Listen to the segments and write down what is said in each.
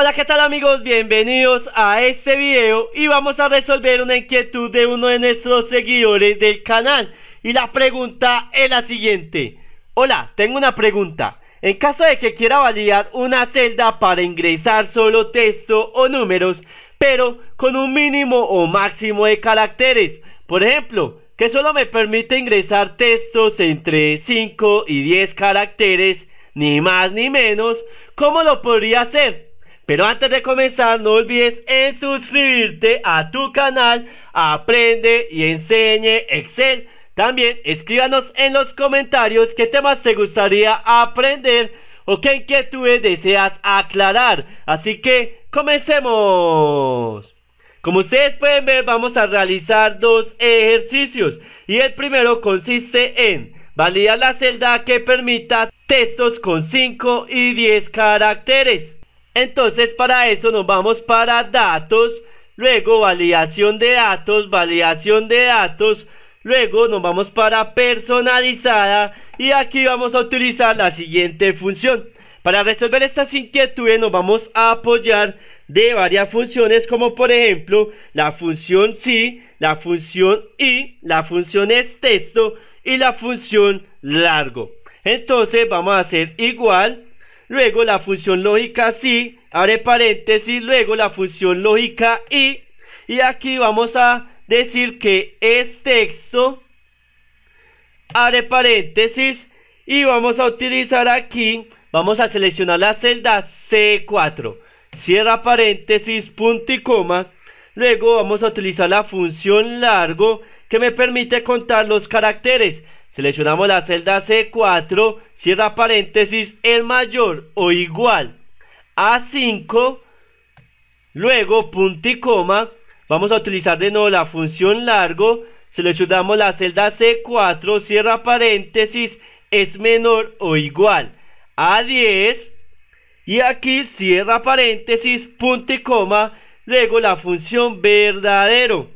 Hola, ¿qué tal amigos? Bienvenidos a este video y vamos a resolver una inquietud de uno de nuestros seguidores del canal. Y la pregunta es la siguiente. Hola, tengo una pregunta. En caso de que quiera validar una celda para ingresar solo texto o números, pero con un mínimo o máximo de caracteres, por ejemplo, que solo me permite ingresar textos entre 5 y 10 caracteres, ni más ni menos, ¿cómo lo podría hacer? Pero antes de comenzar, no olvides en suscribirte a tu canal Aprende y Enseñe Excel también escríbanos en los comentarios qué temas te gustaría aprender o qué inquietudes deseas aclarar. Así que comencemos. Como ustedes pueden ver, vamos a realizar dos ejercicios. Y el primero consiste en validar la celda que permita textos con 5 y 10 caracteres. Entonces, para eso nos vamos para datos, luego validación de datos, validación de datos, Luego nos vamos para personalizada y aquí vamos a utilizar la siguiente función. Para resolver estas inquietudes nos vamos a apoyar de varias funciones como por ejemplo la función si, la función y, la función es texto y la función largo. Entonces vamos a hacer igual, luego la función lógica si, abre paréntesis, luego la función lógica y, y aquí vamos a decir que es texto, abre paréntesis y vamos a utilizar aquí, vamos a seleccionar la celda C4, cierra paréntesis, punto y coma, luego vamos a utilizar la función largo que me permite contar los caracteres. Seleccionamos la celda C4, cierra paréntesis, el mayor o igual a 5, luego punto y coma, Vamos a utilizar de nuevo la función largo. Seleccionamos la celda C4, cierra paréntesis, es menor o igual a 10. Y aquí cierra paréntesis, punto y coma. Luego la función verdadero,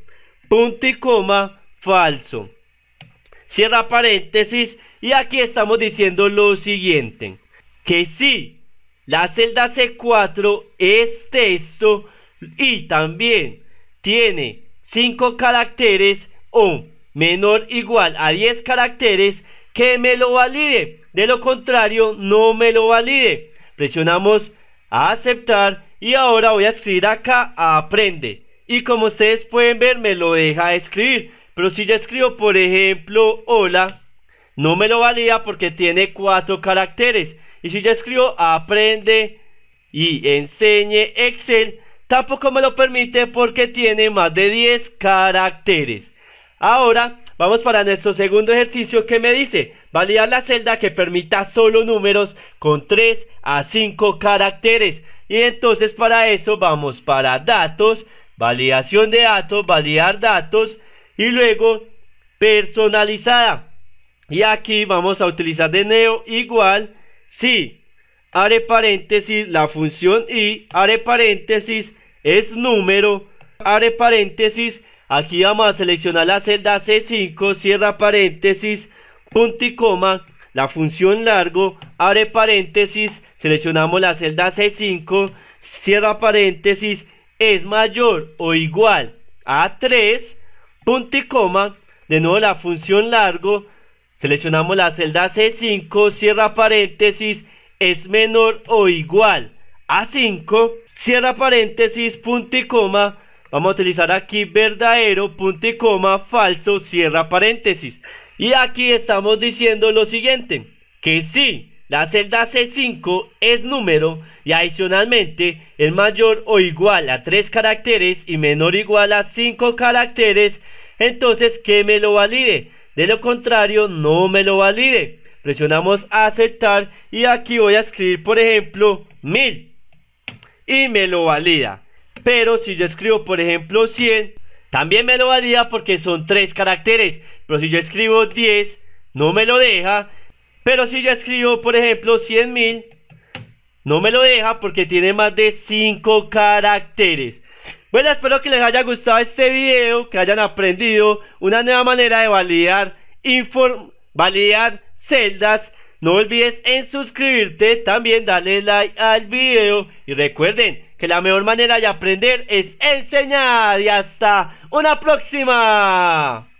punto y coma, falso. Cierra paréntesis. Y aquí estamos diciendo lo siguiente. Que si la celda C4 es texto y también tiene 5 caracteres o menor igual a 10 caracteres que me lo valide. De lo contrario, no me lo valide. Presionamos a aceptar y ahora voy a escribir acá aprende. Y como ustedes pueden ver, me lo deja escribir. Pero si yo escribo, por ejemplo, hola, no me lo valida porque tiene 4 caracteres. Y si yo escribo aprende y enseñe Excel, Tampoco me lo permite porque tiene más de 10 caracteres. Ahora vamos para nuestro segundo ejercicio que me dice validar la celda que permita solo números con 3 a 5 caracteres. Y entonces para eso vamos para datos, validación de datos, validar datos y luego personalizada. Y aquí vamos a utilizar de neo igual si abre paréntesis la función y abre paréntesis es número, abre paréntesis, aquí vamos a seleccionar la celda C5, cierra paréntesis, punto y coma, la función largo, abre paréntesis, seleccionamos la celda C5, cierra paréntesis, es mayor o igual a 3, punto y coma, de nuevo la función largo, seleccionamos la celda C5, cierra paréntesis, es menor o igual a5, cierra paréntesis, punto y coma. Vamos a utilizar aquí verdadero, punto y coma, falso, cierra paréntesis. Y aquí estamos diciendo lo siguiente, que si la celda C5 es número y adicionalmente es mayor o igual a 3 caracteres y menor o igual a 5 caracteres, entonces que me lo valide. De lo contrario, no me lo valide. Presionamos aceptar y aquí voy a escribir, por ejemplo, 1000 y me lo valida. Pero si yo escribo, por ejemplo, 100, también me lo valida porque son 3 caracteres. Pero si yo escribo 10, no me lo deja. Pero si yo escribo, por ejemplo, 100.000, no me lo deja porque tiene más de 5 caracteres. Bueno, espero que les haya gustado este video, que hayan aprendido una nueva manera de validar, validar celdas No olvides en suscribirte, también darle like al video y recuerden que la mejor manera de aprender es enseñar y hasta una próxima.